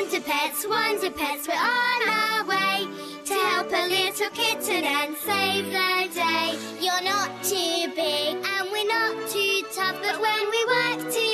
Wonder Pets, Wonder Pets, we're on our way to help a little kitten and save the day. You're not too big and we're not too tough, but when we work together,